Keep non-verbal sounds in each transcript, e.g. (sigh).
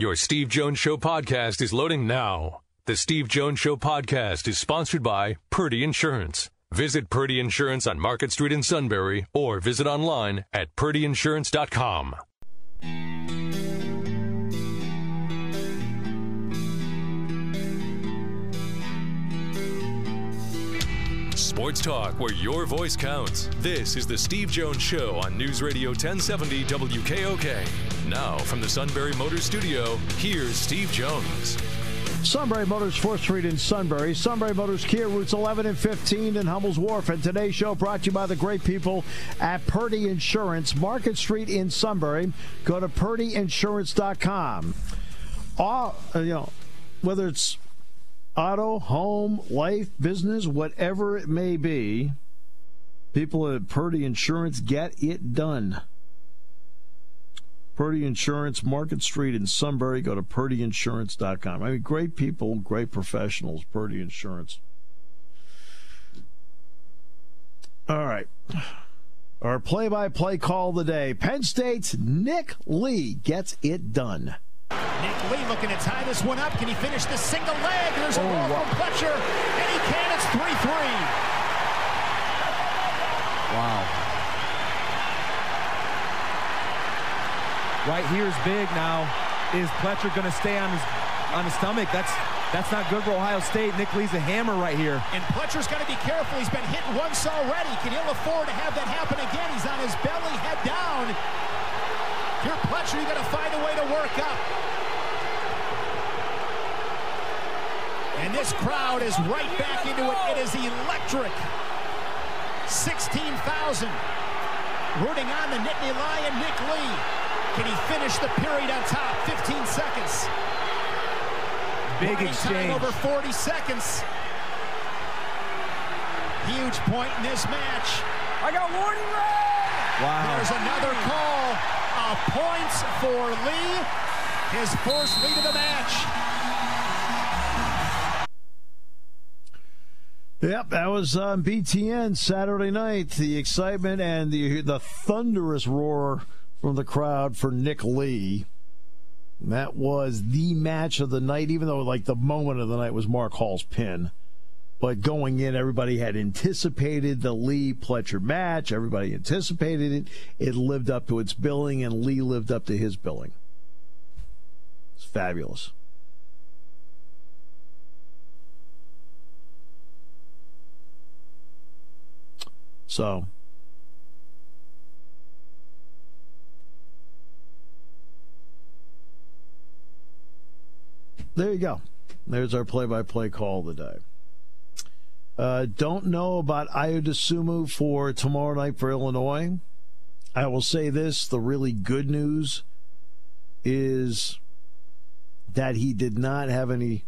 Your Steve Jones Show podcast is loading now. The Steve Jones Show podcast is sponsored by Purdy Insurance. Visit Purdy Insurance on Market Street in Sunbury or visit online at purdyinsurance.com. Sports talk where your voice counts. This is the Steve Jones Show on News Radio 1070 WKOK. Now, from the Sunbury Motors Studio, here's Steve Jones. Sunbury Motors, 4th Street in Sunbury. Sunbury Motors Kia routes 11 and 15 in Hummel's Wharf. And today's show brought to you by the great people at Purdy Insurance, Market Street in Sunbury. Go to purdyinsurance.com. All, uh, you know, whether it's auto, home, life, business, whatever it may be, people at Purdy Insurance get it done. Purdy Insurance, Market Street in Sunbury. Go to purdyinsurance.com. I mean, great people, great professionals, Purdy Insurance. All right. Our play by play call of the day Penn State's Nick Lee gets it done. Nick Lee looking to tie this one up. Can he finish the single leg? There's a Oh, ball wow. from Pletcher, and he can. It's 3 3. Wow. Right here is big now. Is Pletcher going to stay on his on his stomach? That's that's not good for Ohio State. Nick Lee's a hammer right here. And Pletcher's got to be careful. He's been hit once already. Can he afford to have that happen again? He's on his belly, head down. Here, Pletcher, you got to find a way to work up. And this crowd is right back into it. It is electric. 16,000 rooting on the Nittany Lion, Nick Lee. Can he finish the period on top? 15 seconds. Big Running time exchange. over 40 seconds. Huge point in this match. I got warning red. Wow. There's another call. A points for Lee. His first lead of the match. Yep, that was on BTN Saturday night. The excitement and the the thunderous roar from the crowd for Nick Lee. That was the match of the night, even though like the moment of the night was Mark Hall's pin. But going in, everybody had anticipated the Lee Pletcher match. Everybody anticipated it. It lived up to its billing, and Lee lived up to his billing. It's fabulous. So there you go. There's our play-by-play call of the day. Uh, don't know about Ayo Dosunmu for tomorrow night for Illinois. I will say this: the really good news is that he did not have any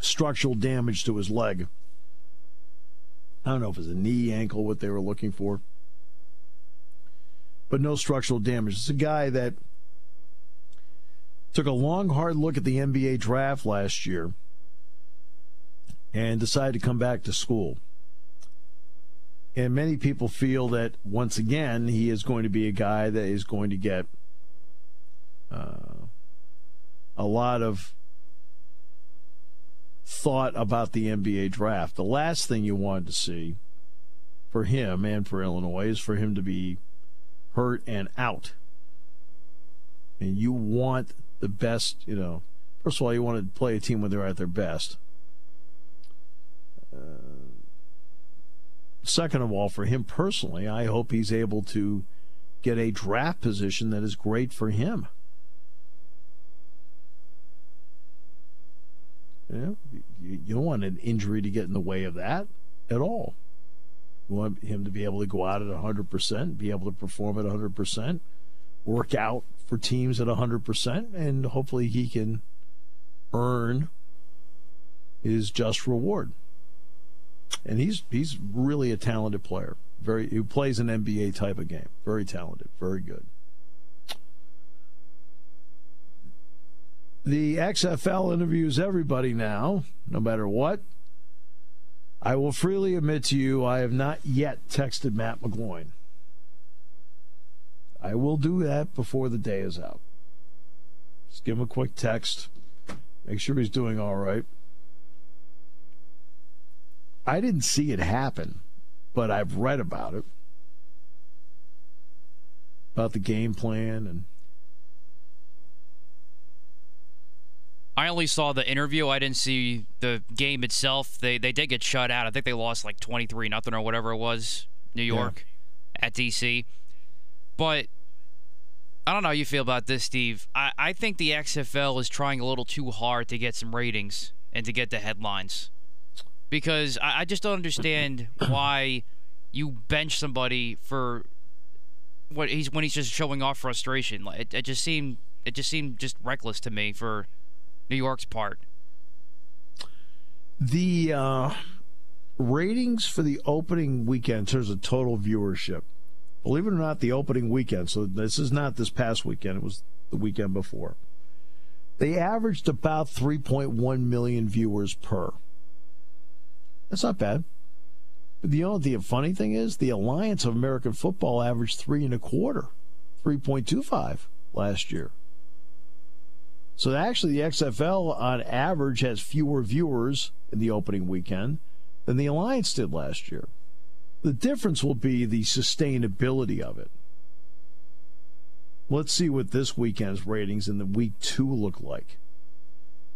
structural damage to his leg. I don't know if it's a knee, ankle, what they were looking for. But no structural damage. It's a guy that took a long, hard look at the NBA draft last year and decided to come back to school. And many people feel that once again, he is going to be a guy that is going to get uh, a lot of thought about the NBA draft. The last thing you wanted to see for him and for Illinois is for him to be hurt and out. And you want the best, you know. First of all, you want to play a team when they're at their best. Uh, second of all, for him personally, I hope he's able to get a draft position that is great for him. You, know, you, you don't want an injury to get in the way of that at all. You want him to be able to go out at 100%, be able to perform at 100%, work out for teams at 100%, and hopefully he can earn his just reward. And he's he's really a talented player. Very who plays an NBA type of game. Very talented, very good. The XFL interviews everybody now, no matter what. I will freely admit to you, I have not yet texted Matt McGloin. I will do that before the day is out. Just give him a quick text. Make sure he's doing all right. I didn't see it happen, but I've read about it. About the game plan and I only saw the interview. I didn't see the game itself. They they did get shut out. I think they lost like 23 nothing or whatever it was, New York yeah. at DC. But I don't know how you feel about this, Steve. I, I think the XFL is trying a little too hard to get some ratings and to get the headlines. Because I, I just don't understand (clears throat) why you bench somebody for what he's when he's just showing off frustration. It, it just seemed it just seemed just reckless to me for New York's part. The uh, ratings for the opening weekend in terms of total viewership Believe it or not, the opening weekend, so this is not this past weekend, it was the weekend before. They averaged about 3.1 million viewers per. That's not bad. But the only the funny thing is the Alliance of American Football averaged three and a quarter, 3.25 last year. So actually, the XFL on average has fewer viewers in the opening weekend than the Alliance did last year. The difference will be the sustainability of it. Let's see what this weekend's ratings in the week two look like.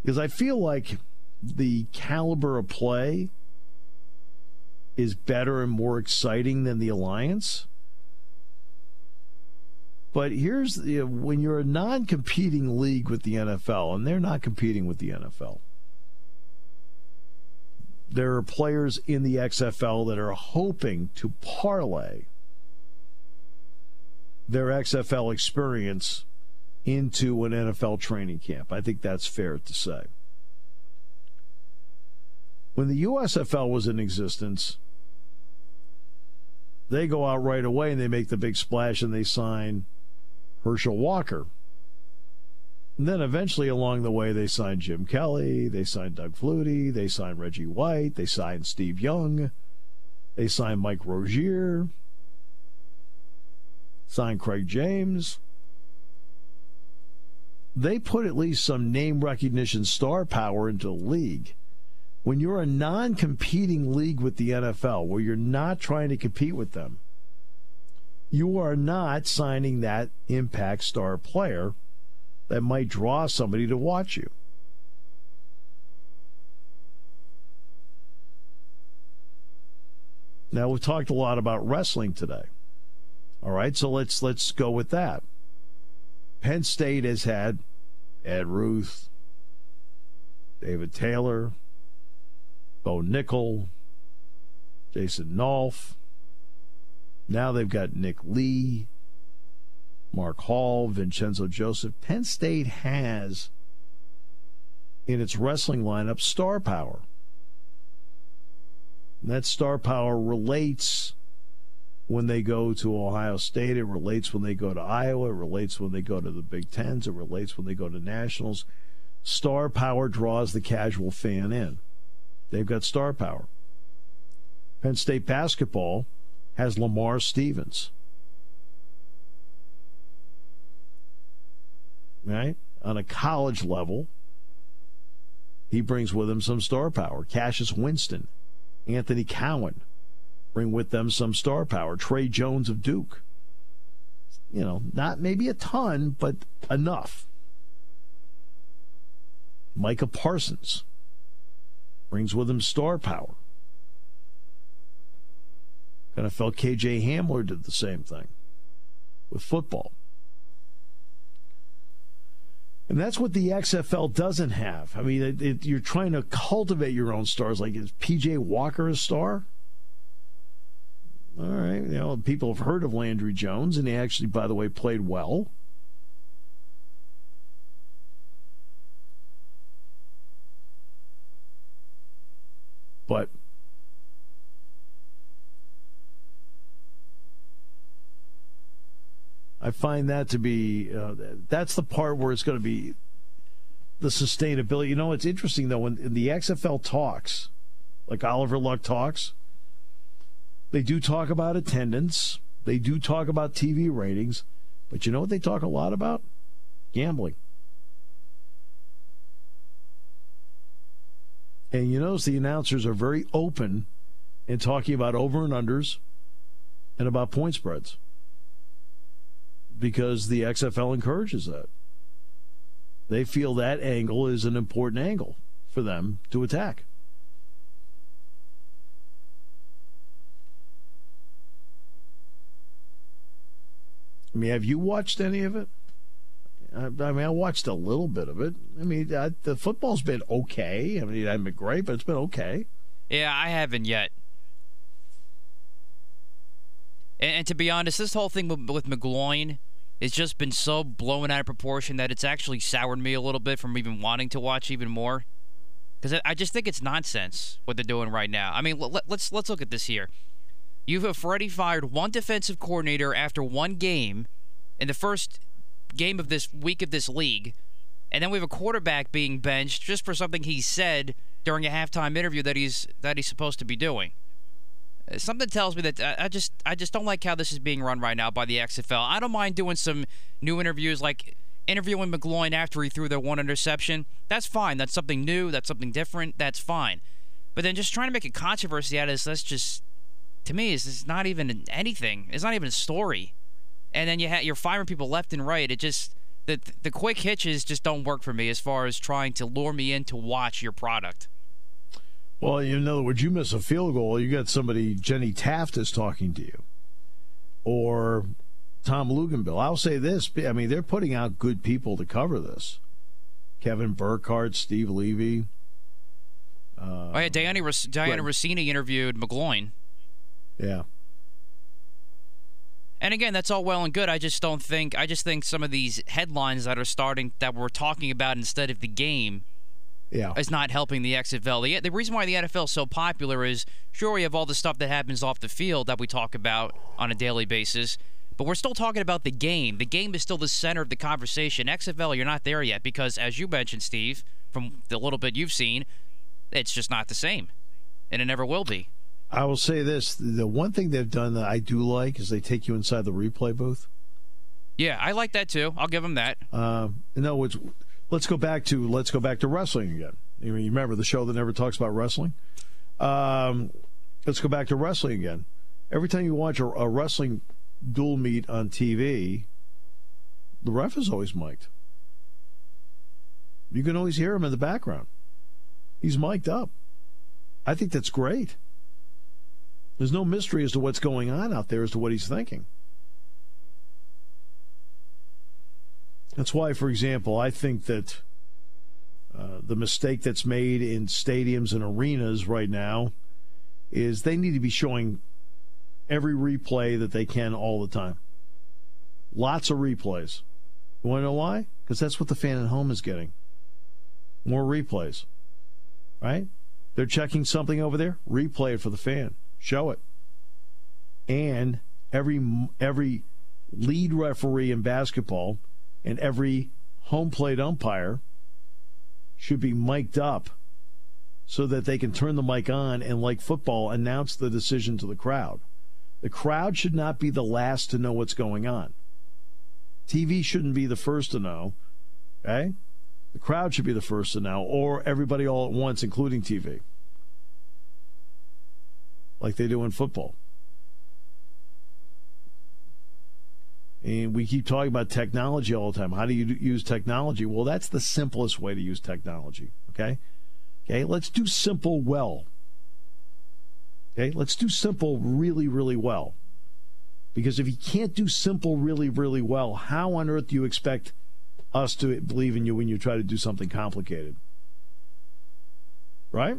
Because I feel like the caliber of play is better and more exciting than the Alliance. But here's the, when you're a non competing league with the NFL, and they're not competing with the NFL, there are players in the XFL that are hoping to parlay their XFL experience into an NFL training camp. I think that's fair to say. When the USFL was in existence, they go out right away and they make the big splash and they sign Herschel Walker and then eventually along the way, they signed Jim Kelly, they signed Doug Flutie, they signed Reggie White, they signed Steve Young, they signed Mike Rozier, signed Craig James. They put at least some name recognition star power into the league. When you're a non competing league with the NFL, where you're not trying to compete with them, you are not signing that impact star player that might draw somebody to watch you. Now we've talked a lot about wrestling today. All right, so let's let's go with that. Penn State has had Ed Ruth, David Taylor, Bo Nickal, Jason Nolf. Now they've got Nick Lee, Mark Hall, Vincenzo Joseph. Penn State has in its wrestling lineup star power. And that star power relates when they go to Ohio State. It relates when they go to Iowa. It relates when they go to the Big Tens. It relates when they go to nationals. Star power draws the casual fan in. They've got star power. Penn State basketball has Lamar Stevens. Right? On a college level, he brings with him some star power. Cassius Winston, Anthony Cowan bring with them some star power. Tre Jones of Duke. You know, not maybe a ton, but enough. Micah Parsons brings with him star power. Of felt KJ Hamler did the same thing with football. And that's what the XFL doesn't have. I mean, it, it, you're trying to cultivate your own stars. Like, is PJ Walker a star? All right. You know, people have heard of Landry Jones, and he actually, by the way, played well. I find that to be uh, that's the part where it's going to be the sustainability. You know, it's interesting though when in the XFL talks, like Oliver Luck talks, they do talk about attendance, they do talk about TV ratings, but you know what they talk a lot about? Gambling. And you notice the announcers are very open in talking about over and unders and about point spreads because the XFL encourages that. They feel that angle is an important angle for them to attack. I mean, have you watched any of it? I, mean, I watched a little bit of it. I mean, I, the football's been okay. I mean, it hasn't been great, but it's been okay. Yeah, I haven't yet. And, and to be honest, this whole thing with, with McGloin has just been so blown out of proportion that it's actually soured me a little bit from even wanting to watch even more. Because I, just think it's nonsense what they're doing right now. I mean, let, let's let's look at this here. You've already fired one defensive coordinator after one game in the first game of this week of this league. And then we have a quarterback being benched just for something he said during a halftime interview that he's that he's supposed to be doing. Uh, something tells me that I just I just don't like how this is being run right now by the XFL. I don't mind doing some new interviews like interviewing McGloin after he threw their one interception. That's fine. That's something new. That's something different. That's fine. But then just trying to make a controversy out of this, that's just to me is it's not even anything. It's not even a story. And then you ha- you're firing people left and right. It just the the quick hitches just don't work for me as far as trying to lure me in to watch your product. Well, in other words, you miss a field goal, you got somebody Jenny Taft is talking to you, or Tom Luginbill. I'll say this: I mean, they're putting out good people to cover this. Kevin Burkhardt, Steve Levy. Uh, oh yeah, Dianna Dianna Russini interviewed McGloin. Yeah. And again, that's all well and good. I just don't think. I just think some of these headlines that are starting that we're talking about instead of the game, yeah, is not helping the XFL. The, the reason why the NFL is so popular is sure we have all the stuff that happens off the field that we talk about on a daily basis, but we're still talking about the game. The game is still the center of the conversation. XFL, you're not there yet because, as you mentioned, Steve, from the little bit you've seen, it's just not the same, and it never will be. I will say this: the one thing they've done that I do like is they take you inside the replay booth. Yeah, I like that too. I'll give them that. Uh, no, words, let's go back to let's go back to wrestling again. You remember the show that never talks about wrestling? Um, let's go back to wrestling again. Every time you watch a, a wrestling dual meet on TV, the ref is always mic'd. You can always hear him in the background. He's mic'd up. I think that's great. There's no mystery as to what's going on out there as to what he's thinking. That's why, for example, I think that uh, the mistake that's made in stadiums and arenas right now is they need to be showing every replay that they can all the time. Lots of replays. You want to know why? Because that's what the fan at home is getting. More replays. Right? They're checking something over there, replay it for the fan. Show it. And every every lead referee in basketball and every home plate umpire should be mic'd up so that they can turn the mic on and, like football, announce the decision to the crowd. The crowd should not be the last to know what's going on. TV shouldn't be the first to know. Okay? The crowd should be the first to know, or everybody all at once, including TV like they do in football. And we keep talking about technology all the time. How do you use technology? Well, that's the simplest way to use technology. Okay? Okay, let's do simple well. Okay, let's do simple really, really well. Because if you can't do simple really, really well, how on earth do you expect us to believe in you when you try to do something complicated? Right?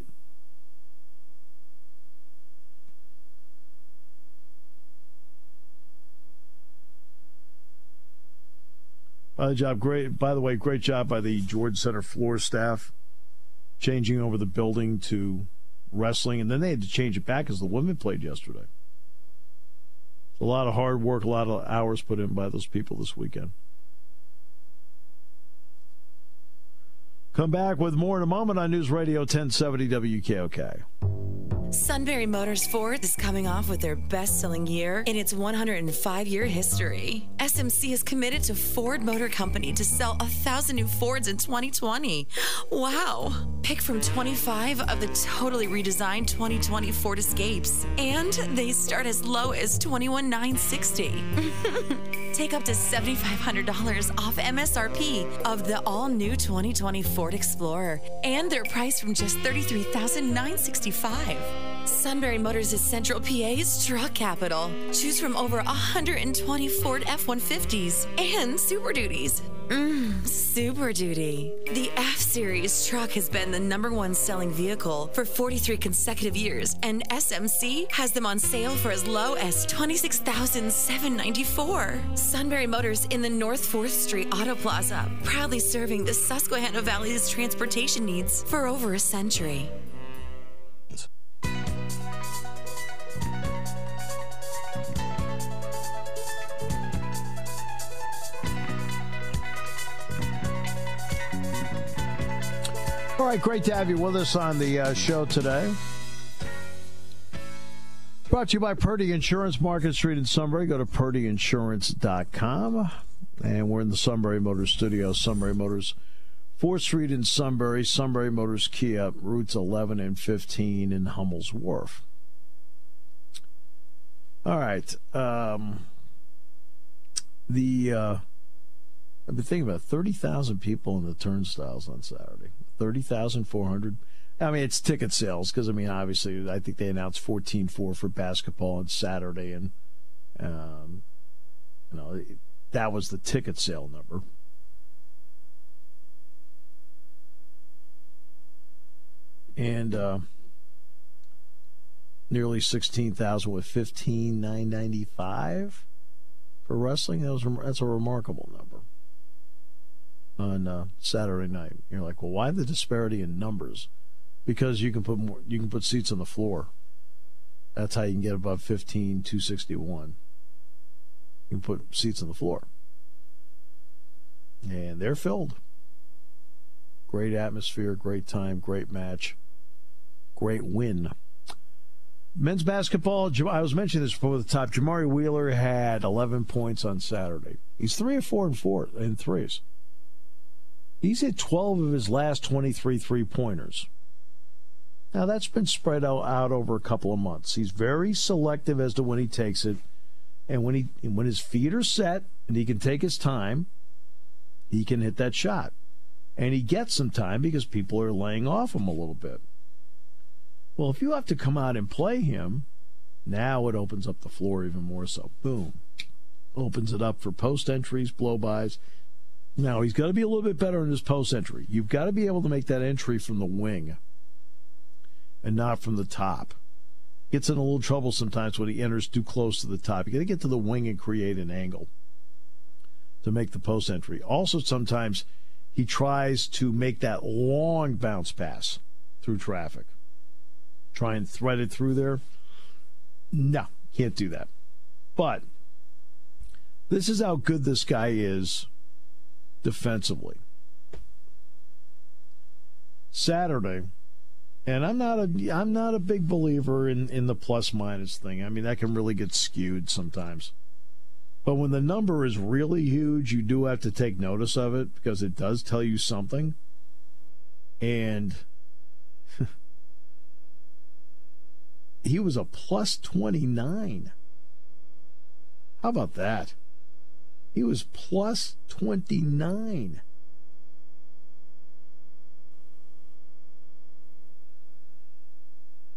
Uh, job, great. By the way, great job by the Jordan Center floor staff, changing over the building to wrestling, and then they had to change it back as the women played yesterday. A lot of hard work, a lot of hours put in by those people this weekend. Come back with more in a moment on News Radio 1070 WKOK. Sunbury Motors Ford is coming off with their best selling year in its 105 year history. SMC is committed to Ford Motor Company to sell a thousand new Fords in 2020. Wow! Pick from 25 of the totally redesigned 2020 Ford Escapes, and they start as low as 21960 (laughs) Take up to $7,500 off MSRP of the all new 2020 Ford Explorer, and their price from just $33,965. Sunbury Motors is Central PA's truck capital. Choose from over 120 Ford F 150s and Super Duties. Mmm, Super Duty. The F Series truck has been the number one selling vehicle for 43 consecutive years, and SMC has them on sale for as low as 26,794. Sunbury Motors in the North 4th Street Auto Plaza, proudly serving the Susquehanna Valley's transportation needs for over a century. All right, great to have you with us on the uh, show today. Brought to you by Purdy Insurance, Market Street in Sunbury. Go to purdyinsurance.com. And we're in the Sunbury Motors studio. Sunbury Motors, 4th Street in Sunbury. Sunbury Motors Kia, routes 11 and 15 in Hummel's Wharf. All right. Um, the uh, I've been thinking about 30,000 people in the turnstiles on Saturday thirty thousand four hundred. I mean, it's ticket sales because I mean, obviously, I think they announced fourteen four for basketball on Saturday, and um, you know that was the ticket sale number. And uh, nearly sixteen thousand with fifteen nine ninety five for wrestling. That was that's a remarkable number on uh, Saturday night. You're like, well, why the disparity in numbers? Because you can put more, you can put seats on the floor. That's how you can get above 15, 261. You can put seats on the floor. And they're filled. Great atmosphere, great time, great match, great win. Men's basketball, I was mentioning this before the top. Jamari Wheeler had 11 points on Saturday. He's 3 or 4 and 4 in threes. He's hit 12 of his last 23 three pointers. Now, that's been spread out, out over a couple of months. He's very selective as to when he takes it. And when he when his feet are set and he can take his time, he can hit that shot. And he gets some time because people are laying off him a little bit. Well, if you have to come out and play him, now it opens up the floor even more so. Boom. Opens it up for post entries, blow bys. Now, he's got to be a little bit better in his post entry. You've got to be able to make that entry from the wing and not from the top. Gets in a little trouble sometimes when he enters too close to the top. You got to get to the wing and create an angle to make the post entry. Also, sometimes he tries to make that long bounce pass through traffic. Try and thread it through there. No, can't do that. But this is how good this guy is defensively. Saturday, and I'm not a I'm not a big believer in, in the plus minus thing. I mean that can really get skewed sometimes. But when the number is really huge, you do have to take notice of it because it does tell you something. And (laughs) he was a plus 29. How about that? He was plus 29.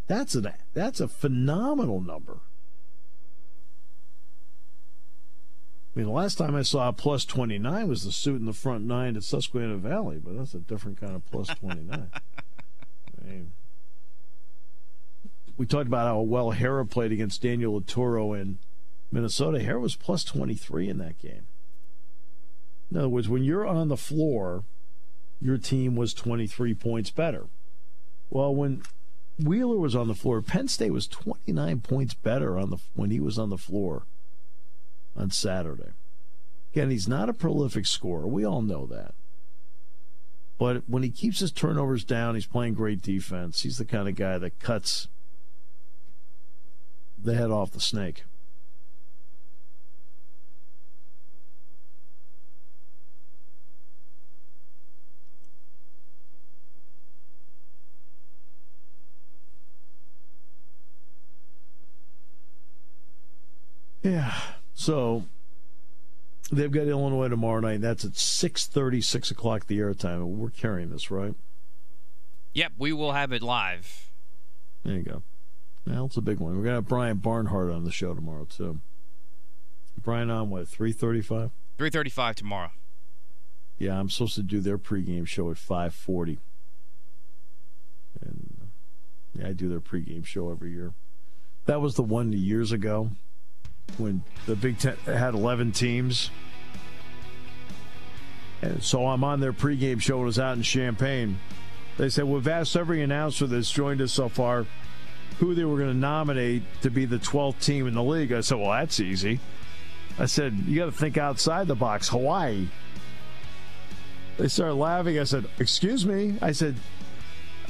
That's a that's a phenomenal number. I mean, the last time I saw a plus 29 was the suit in the front nine at Susquehanna Valley, but that's a different kind of plus 29. (laughs) I mean, we talked about how well Harrar played against Daniel Oturu in Minnesota. Harrar was plus 23 in that game. In other words, when you're on the floor, your team was 23 points better. Well, when Wheeler was on the floor, Penn State was 29 points better on the when he was on the floor on Saturday. Again, he's not a prolific scorer. We all know that. But when he keeps his turnovers down, he's playing great defense. He's the kind of guy that cuts the head off the snake. Yeah. So they've got Illinois tomorrow night. That's at 6.30, 6 o'clock the airtime. We're carrying this, right? Yep, we will have it live. There you go. Well, it's a big one. We're going to have Brian Barnhart on the show tomorrow, too. Brian on, what, 3.35? 3.35 tomorrow. Yeah, I'm supposed to do their pregame show at 5.40. And, uh, yeah, I do their pregame show every year. That was the one years ago when the Big Ten had 11 teams. And so I'm on their pregame show. It was out in Champaign. They said, We've asked every announcer that's joined us so far who they were going to nominate to be the 12th team in the league. I said, Well, that's easy. I said, You got to think outside the box. Hawaii. They started laughing. I said, Excuse me? I said,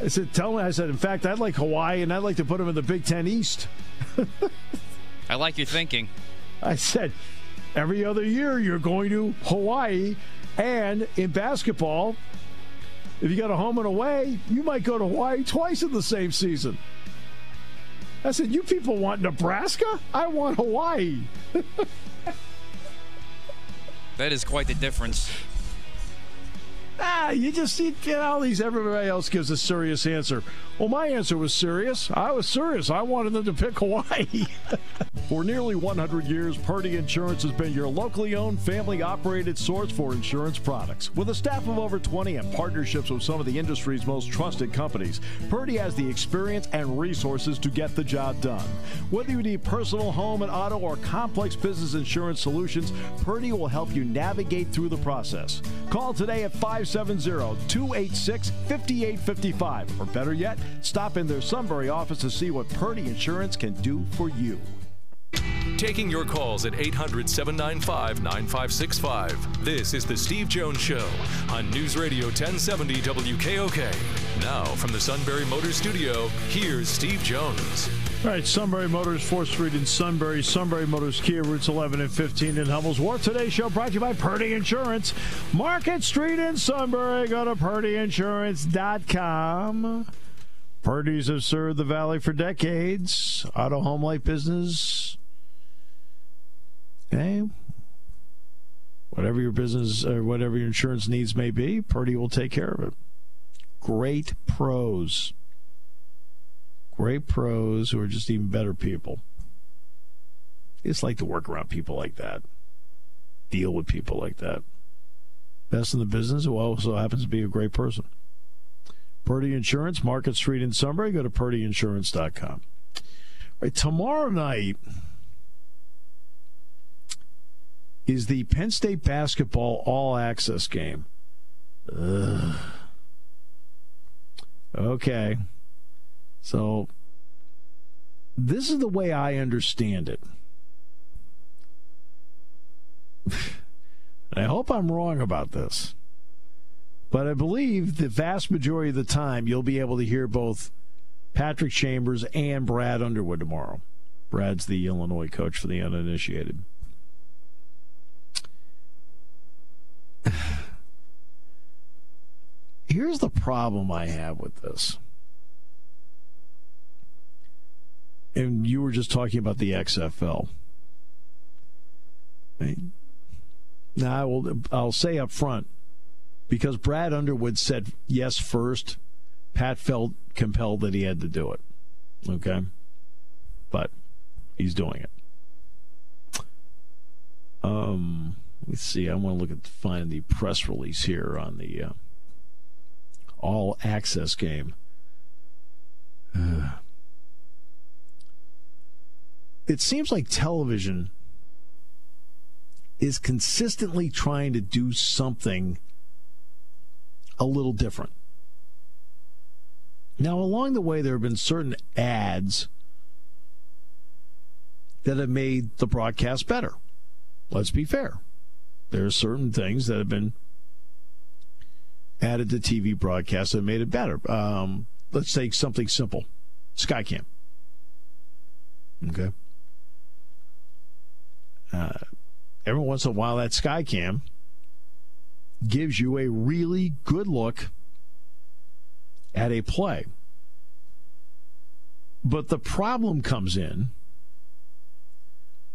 I said, Tell me. I said, In fact, I'd like Hawaii and I'd like to put them in the Big Ten East. (laughs) I like your thinking. I said, every other year you're going to Hawaii. And in basketball, if you got a home and away, you might go to Hawaii twice in the same season. I said, You people want Nebraska? I want Hawaii. (laughs) that is quite the difference. Ah, you just you get all these. Everybody else gives a serious answer. Well, my answer was serious. I was serious. I wanted them to pick Hawaii. (laughs) for nearly 100 years, Purdy Insurance has been your locally owned, family operated source for insurance products. With a staff of over 20 and partnerships with some of the industry's most trusted companies, Purdy has the experience and resources to get the job done. Whether you need personal, home, and auto, or complex business insurance solutions, Purdy will help you navigate through the process. Call today at 570 286 5855, or better yet, Stop in their Sunbury office to see what Purdy Insurance can do for you. Taking your calls at 800 795 9565. This is The Steve Jones Show on News Radio 1070 WKOK. Now, from the Sunbury Motors Studio, here's Steve Jones. All right, Sunbury Motors, 4th Street in Sunbury, Sunbury Motors, Kia routes 11 and 15 in Hummel's Wharf. Today's show brought to you by Purdy Insurance. Market Street in Sunbury. Go to purdyinsurance.com. Purdy's have served the valley for decades. Auto home life business. Okay. Whatever your business or whatever your insurance needs may be, Purdy will take care of it. Great pros. Great pros who are just even better people. It's like to work around people like that. Deal with people like that. Best in the business who also happens to be a great person. Purdy Insurance, Market Street in Sunbury. Go to purdyinsurance.com. All right, tomorrow night is the Penn State basketball all access game. Ugh. Okay. So this is the way I understand it. (sighs) I hope I'm wrong about this. But I believe the vast majority of the time you'll be able to hear both Patrick Chambers and Brad Underwood tomorrow. Brad's the Illinois coach for the uninitiated. (sighs) Here's the problem I have with this. And you were just talking about the XFL. Now, I will, I'll say up front because Brad Underwood said yes first. Pat felt compelled that he had to do it. Okay. But he's doing it. Um, let's see. I want to look at find the press release here on the uh, all access game. Uh, (sighs) it seems like television is consistently trying to do something a little different. Now, along the way, there have been certain ads that have made the broadcast better. Let's be fair. There are certain things that have been added to TV broadcasts that made it better. Um, let's take something simple Skycam. Okay. uh, every once in a while, that Skycam gives you a really good look at a play. But the problem comes in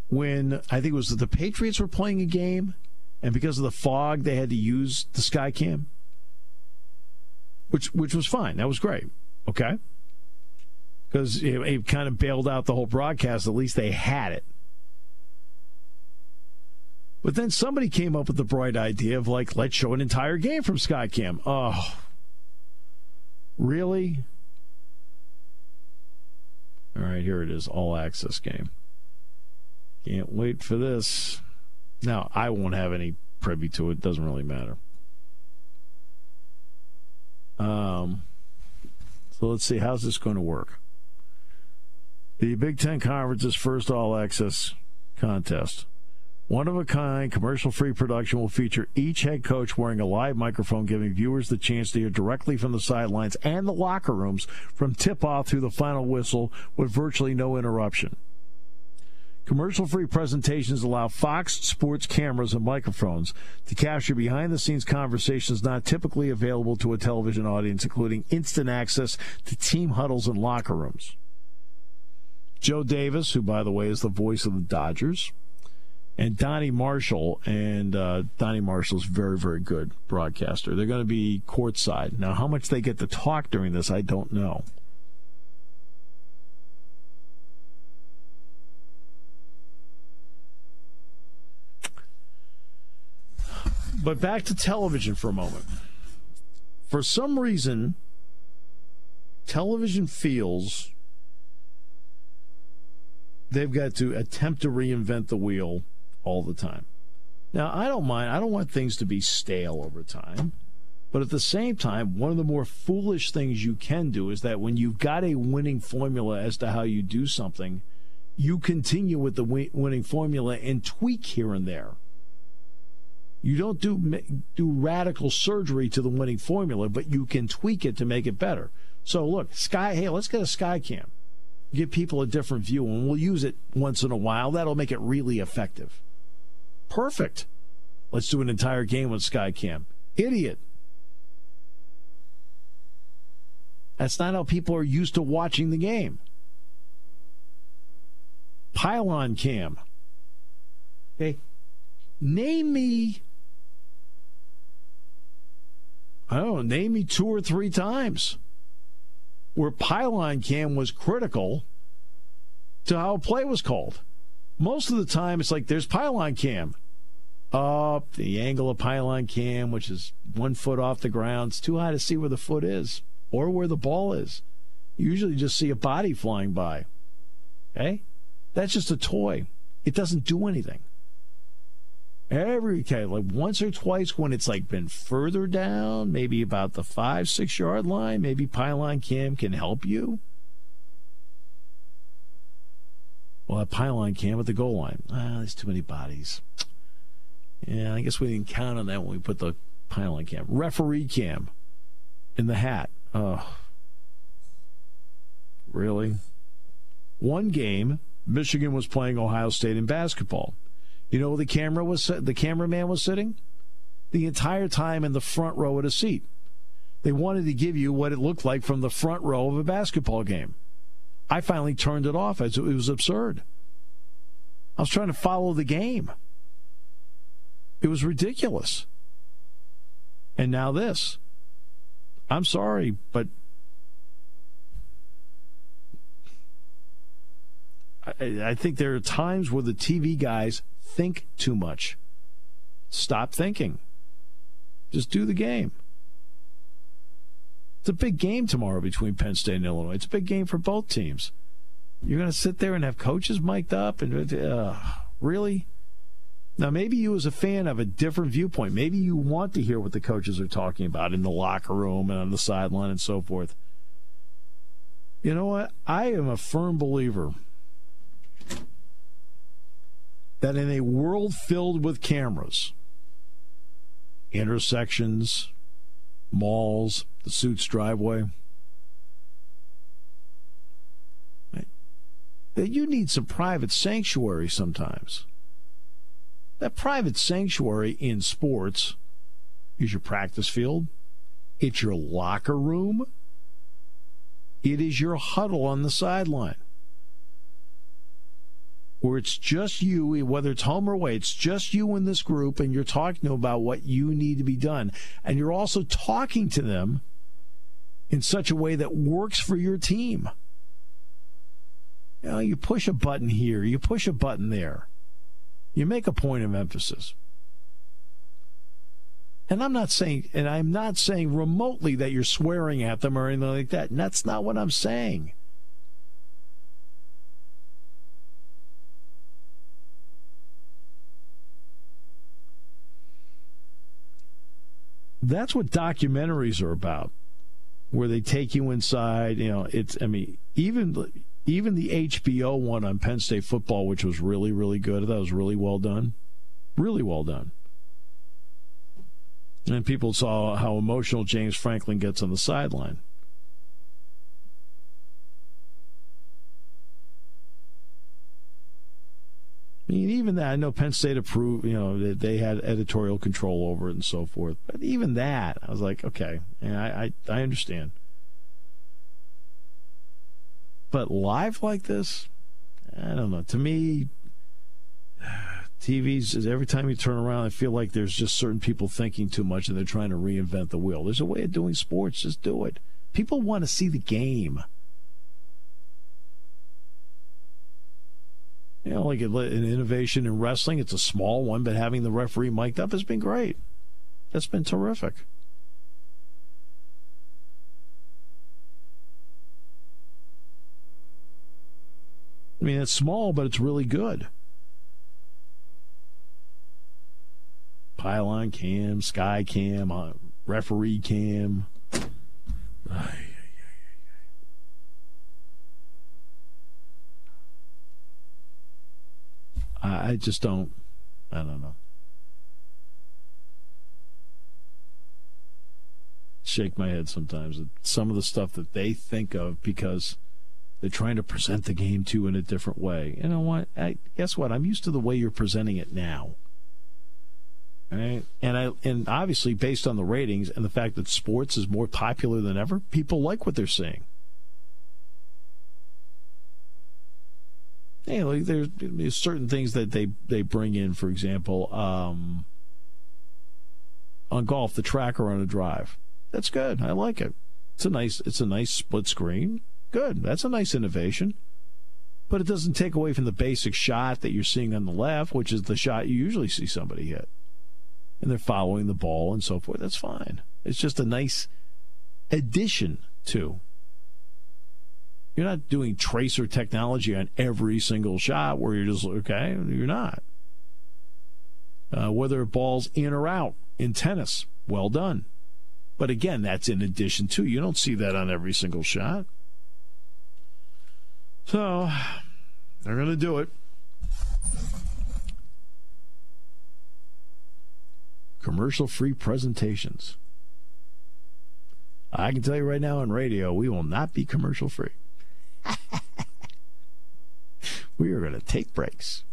when I think it was that the Patriots were playing a game, and because of the fog, they had to use the Skycam, which which was fine. That was great. Okay, because it, it kind of bailed out the whole broadcast. At least they had it. But then somebody came up with the bright idea of like, let's show an entire game from Skycam. Oh, really? All right, here it is, all access game. Can't wait for this. Now, I won't have any privy to it. Doesn't really matter. Um, so let's see. How's this going to work? The Big Ten Conference's first all access contest. One of a kind, commercial free production will feature each head coach wearing a live microphone, giving viewers the chance to hear directly from the sidelines and the locker rooms from tip off through the final whistle with virtually no interruption. Commercial free presentations allow Fox Sports cameras and microphones to capture behind the scenes conversations not typically available to a television audience, including instant access to team huddles and locker rooms. Joe Davis, who, by the way, is the voice of the Dodgers, and Donnie Marshall. And uh, Donnie Marshall's very, very good broadcaster. They're going to be courtside. Now, how much they get to talk during this, I don't know. But back to television for a moment. For some reason, television feels they've got to attempt to reinvent the wheel all the time. Now, I don't mind. I don't want things to be stale over time. But at the same time, one of the more foolish things you can do is that when you've got a winning formula as to how you do something, you continue with the winning formula and tweak here and there. You don't do do radical surgery to the winning formula, but you can tweak it to make it better. So look, sky. Hey, let's get a sky cam. Give people a different view, and we'll use it once in a while. That'll make it really effective. Perfect. Let's do an entire game with Skycam. Idiot. That's not how people are used to watching the game. Pylon cam. Okay. Name me, I don't know, name me two or three times where pylon cam was critical to how a play was called. Most of the time, it's like there's pylon cam. Up the angle of pylon cam, which is one foot off the ground, it's too high to see where the foot is or where the ball is. You usually just see a body flying by. Okay? That's just a toy. It doesn't do anything. Every okay, like once or twice when it's like been further down, maybe about the five, six yard line, maybe pylon cam can help you. Well, a pylon cam at the goal line. Ah, there's too many bodies. Yeah, I guess we didn't count on that when we put the pylon cam. Referee cam in the hat. Oh. Really? One game, Michigan was playing Ohio State in basketball. You know the camera was the cameraman was sitting? The entire time in the front row of a seat. They wanted to give you what it looked like from the front row of a basketball game. I finally turned it off as it was absurd. I was trying to follow the game. It was ridiculous. And now this. I'm sorry, but I, I think there are times where the TV guys think too much. Stop thinking. Just do the game. It's a big game tomorrow between Penn State and Illinois. It's a big game for both teams. You're going to sit there and have coaches mic'd up and uh, really? Now, maybe you, as a fan, have a different viewpoint. Maybe you want to hear what the coaches are talking about in the locker room and on the sideline and so forth. You know what? I am a firm believer that in a world filled with cameras, intersections, malls, the suits driveway, that you need some private sanctuary sometimes. That private sanctuary in sports is your practice field, it's your locker room, it is your huddle on the sideline. Where it's just you, whether it's home or away, it's just you in this group, and you're talking about what you need to be done. And you're also talking to them in such a way that works for your team. You know, you push a button here, you push a button there. You make a point of emphasis. And I'm not saying, and I'm not saying remotely that you're swearing at them or anything like that. And that's not what I'm saying. That's what documentaries are about, where they take you inside. You know, it's, I mean, even even the HBO one on Penn State football, which was really, really good. That was really well done. Really well done. And people saw how emotional James Franklin gets on the sideline. I mean, even that, I know Penn State approved, you know, that they had editorial control over it and so forth. But even that, I was like, okay, yeah, I, I, I understand. But live like this, I don't know. To me, TVs is every time you turn around, I feel like there's just certain people thinking too much and they're trying to reinvent the wheel. There's a way of doing sports. Just do it. People want to see the game. You know, like an innovation in wrestling, it's a small one, but having the referee mic'd up has been great. That's been terrific. I mean, it's small, but it's really good. Pylon cam, sky cam, uh, referee cam. I just don't. I don't know. Shake my head sometimes at some of the stuff that they think of because they're trying to present the game to in a different way. You know what? I, guess what? I'm used to the way you're presenting it now. Right? And I and obviously based on the ratings and the fact that sports is more popular than ever, people like what they're seeing. You know, there's, there's certain things that they they bring in. For example, um, on golf, the tracker on a drive. That's good. I like it. It's a nice it's a nice split screen. Good. That's a nice innovation. But it doesn't take away from the basic shot that you're seeing on the left, which is the shot you usually see somebody hit. And they're following the ball and so forth. That's fine. It's just a nice addition to. You're not doing tracer technology on every single shot where you're just, okay, you're not. Uh, whether it ball's in or out in tennis, well done. But again, that's in addition to. You don't see that on every single shot. So they're going to do it. Commercial free presentations. I can tell you right now on radio, we will not be commercial free. (laughs) we are going to take breaks.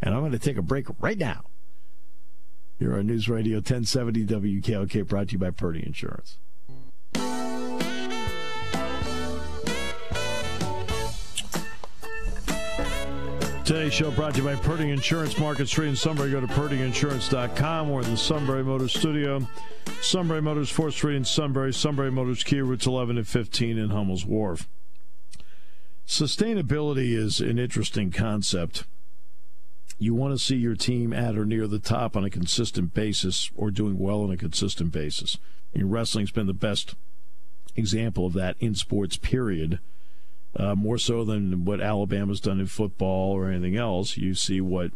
And I'm going to take a break right now. You're on News Radio 1070 WKOK, brought to you by Purdy Insurance. Today's show brought to you by Purdy Insurance Market Street in Sunbury. Go to purdyinsurance.com. In the Sunbury Motors studio. Sunbury Motors, 4th Street in Sunbury. Sunbury Motors Key routes 11 and 15 in Hummel's Wharf. Sustainability is an interesting concept. You want to see your team at or near the top on a consistent basis or doing well on a consistent basis. And wrestling's been the best example of that in sports, period uh, more so than what Alabama's done in football or anything else. You see what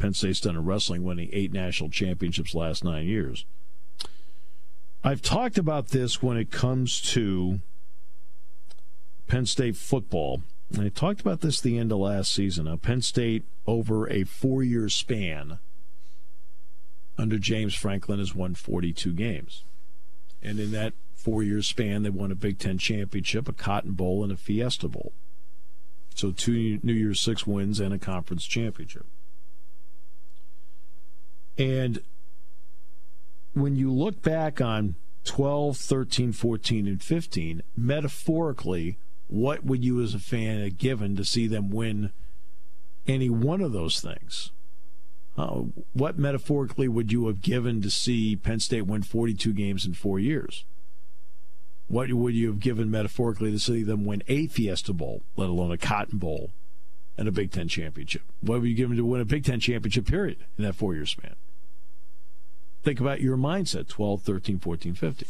Penn State's done in wrestling, winning eight national championships last nine years. I've talked about this when it comes to Penn State football. I talked about this the end of last season. Now, Penn State, over a four year span under James Franklin, has won 42 games. And in that four year span, they won a Big Ten championship, a Cotton Bowl, and a Fiesta Bowl. So two New Year's Six wins and a conference championship. And when you look back on 12, 13, 14, and 15, metaphorically, what would you as a fan have given to see them win any one of those things? Uh, what metaphorically would you have given to see Penn State win 42 games in four years? What would you have given metaphorically to see them win a Fiesta Bowl, let alone a Cotton Bowl and a Big Ten championship? What would you give them to win a Big Ten championship, period, in that four year span? Think about your mindset 12, 13, 14, 15.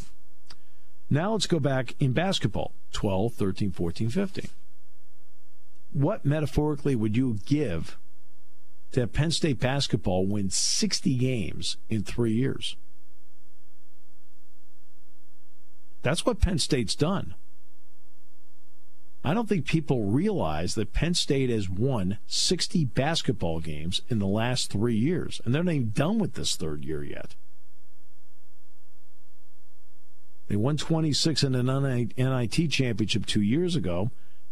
Now let's go back in basketball 12, 13, 14, 15. What metaphorically would you give to have Penn State basketball win 60 games in three years? That's what Penn State's done. I don't think people realize that Penn State has won 60 basketball games in the last three years, and they're not even done with this third year yet. They won 26 in an NIT championship two years ago.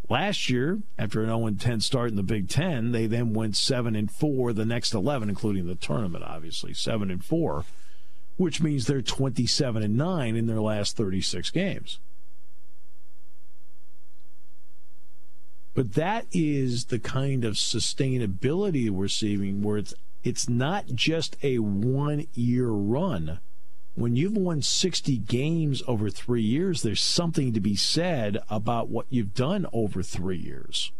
Last year, after an 0 10 start in the Big Ten, they then went 7 and 4 the next 11, including the tournament, obviously, 7 and 4, which means they're 27 and 9 in their last 36 games. But that is the kind of sustainability we're seeing where it's it's not just a one year run when you've won 60 games over three years, there's something to be said about what you've done over three years.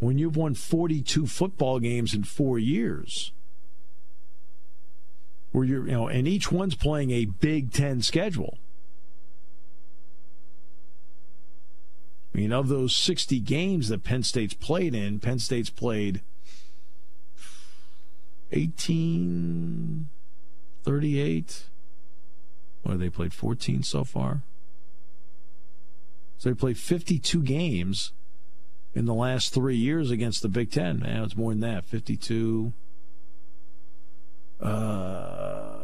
When you've won 42 football games in four years, where you're, you know, and each one's playing a Big Ten schedule. I mean, of those 60 games that Penn State's played in, Penn State's played 18, 38. What they played 14 so far? So they played 52 games in the last three years against the Big Ten. Man, it's more than that. 52, uh,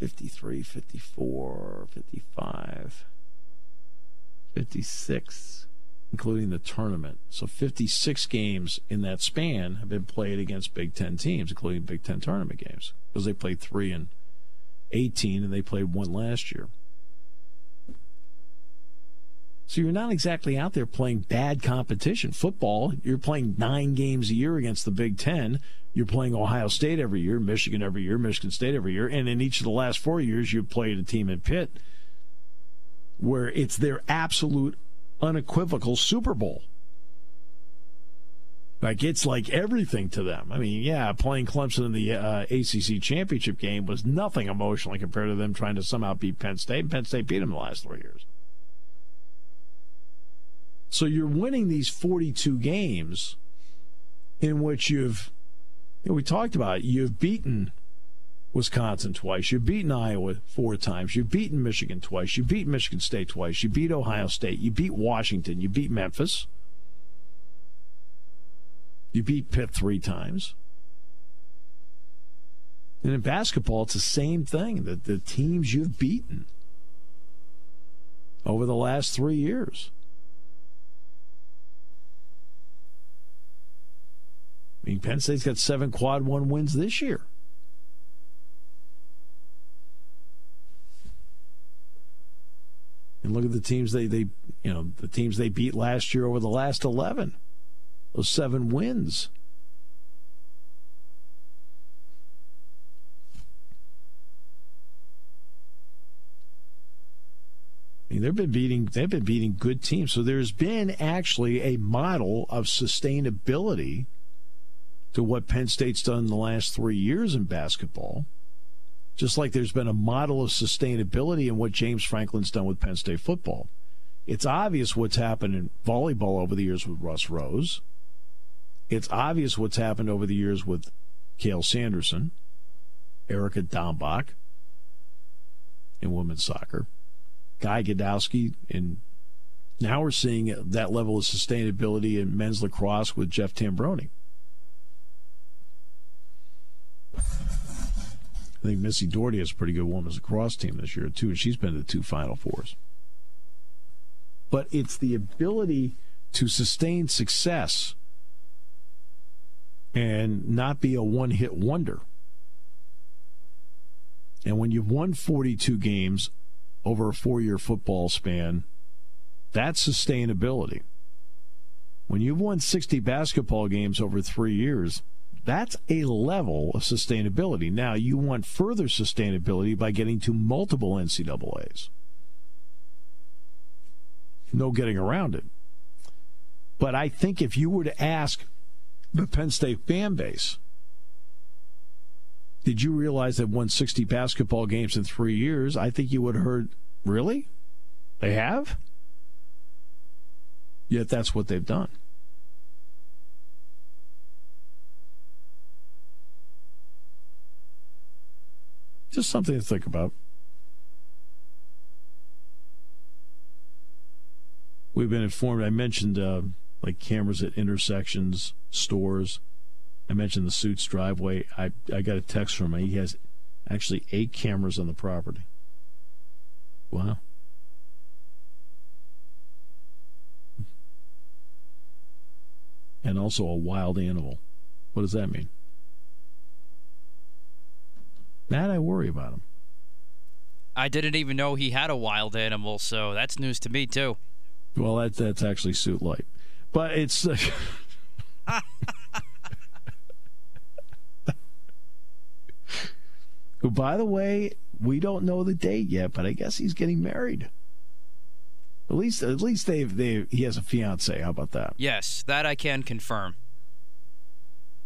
53, 54, 55, 56 including the tournament. So 56 games in that span have been played against Big Ten teams, including Big Ten tournament games, because they played three in 18 and they played one last year. So you're not exactly out there playing bad competition. Football, you're playing nine games a year against the Big Ten. You're playing Ohio State every year, Michigan every year, Michigan State every year, and in each of the last four years, you've played a team in Pitt where it's their absolute unequivocal Super Bowl. Like it's like everything to them. I mean, yeah, playing Clemson in the uh, ACC championship game was nothing emotionally compared to them trying to somehow beat Penn State. Penn State beat them the last three years. So you're winning these 42 games in which you've, you know, we talked about it, you've beaten Wisconsin twice. You've beaten Iowa four times. You've beaten Michigan twice. You beat Michigan State twice. You beat Ohio State. You beat Washington. You beat Memphis. You beat Pitt three times. And in basketball, it's the same thing. The, the teams you've beaten over the last three years. I mean, Penn State's got seven quad one wins this year. And look at the teams they, they you know, the teams they beat last year over the last 11. Those seven wins. I mean, they've been beating they've been beating good teams. So there's been actually a model of sustainability to what Penn State's done in the last three years in basketball just like there's been a model of sustainability in what James Franklin's done with Penn State football. It's obvious what's happened in volleyball over the years with Russ Rose. It's obvious what's happened over the years with Cael Sanderson, Erica Dambach in women's soccer, Guy Gadowsky in now we're seeing that level of sustainability in men's lacrosse with Jeff Tambroni. I think Missy Doherty has a pretty good women's lacrosse team this year, too, and she's been to the two Final Fours. But it's the ability to sustain success and not be a one hit wonder. And when you've won 42 games over a four year football span, that's sustainability. When you've won 60 basketball games over three years, that's a level of sustainability. Now, you want further sustainability by getting to multiple NCAAs. No getting around it. But I think if you were to ask the Penn State fan base, did you realize they've won 60 basketball games in three years? I think you would have heard, really? They have? Yet that's what they've done. Just something to think about. We've been informed. I mentioned uh, like cameras at intersections, stores. I mentioned the suits driveway. I I got a text from him. He has actually eight cameras on the property. Wow. And also a wild animal. What does that mean? That I worry about him. I didn't even know he had a wild animal, so that's news to me too. Well, that, that's actually suit light, but it's. Uh, (laughs) who, by the way, we don't know the date yet, but I guess he's getting married. At least, at least they've they he has a fiance. How about that? Yes, that I can confirm.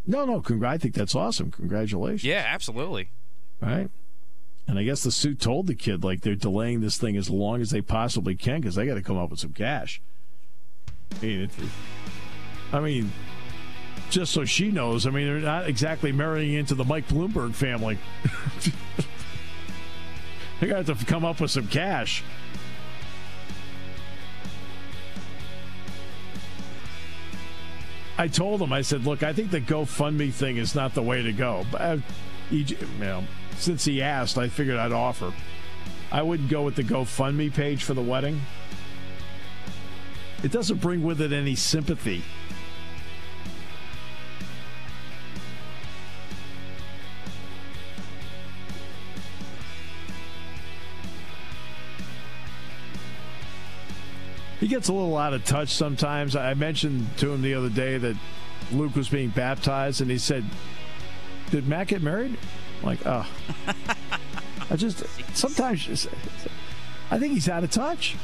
No, no, congr- I think that's awesome. Congratulations. Yeah, absolutely. Right. And I guess the suit told the kid like they're delaying this thing as long as they possibly can because they got to come up with some cash. I mean, it, I mean, just so she knows, I mean, they're not exactly marrying into the Mike Bloomberg family. (laughs) they got to come up with some cash. I told him, I said, look, I think the GoFundMe thing is not the way to go. But, uh, you know, since he asked, I figured I'd offer. I wouldn't go with the GoFundMe page for the wedding. It doesn't bring with it any sympathy. He gets a little out of touch sometimes. I mentioned to him the other day that Luke was being baptized, and he said, Did Matt get married? Like, oh. (laughs) I just, sometimes, just, I think he's out of touch.